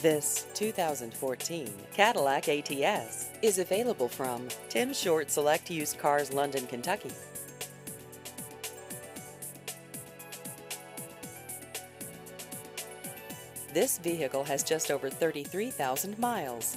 This 2014 Cadillac ATS is available from Tim Short Select Used Cars, London, Kentucky. This vehicle has just over 33,000 miles.